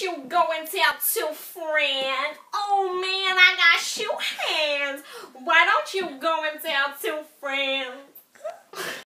you go and tell two friends? Oh man, I got shoe hands. Why don't you go and tell two?